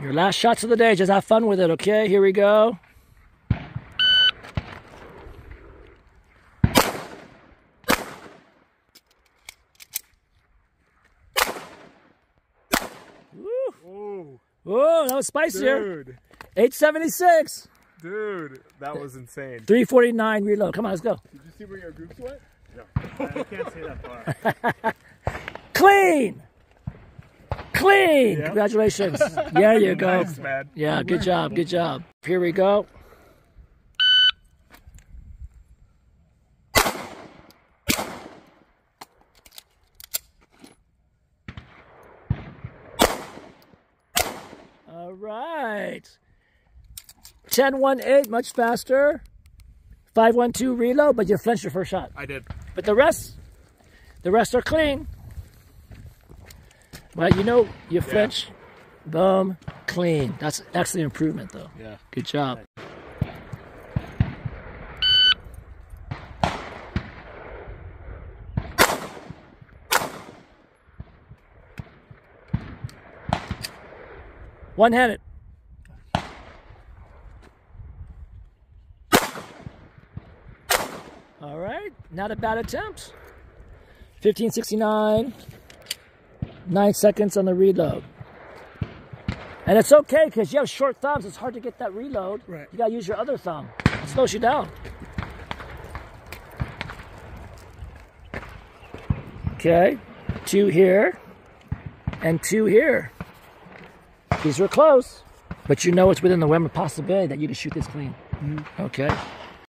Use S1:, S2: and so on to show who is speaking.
S1: Your last shots of the day. Just have fun with it, okay? Here we go.
S2: Oh,
S1: Whoa, that was spicier.
S2: dude,
S1: 876.
S2: dude, that was insane.
S1: 349 reload. Come on, let's go.
S2: Did you see where your groups went? No.
S3: I can't see that far.
S1: Clean. Clean.
S2: Yeah.
S1: Congratulations. There you go.
S2: Nice, man.
S1: Yeah, good job. Good job. Here we go. All right. 10-1-8, much faster. 5-1-2 reload, but you flinched your first shot.
S2: I did.
S1: But the rest, the rest are clean. But you know, you flinch, bum, clean. That's that's the improvement, though.
S2: Yeah.
S1: Good job. One-handed. All right, not a bad attempt. 1569, nine seconds on the reload. And it's okay because you have short thumbs. It's hard to get that reload.
S2: Right.
S1: You got to use your other thumb. It slows you down. Okay, two here and two here. These were close, but you know it's within the realm of possibility that you can shoot this clean. Mm-hmm. Okay.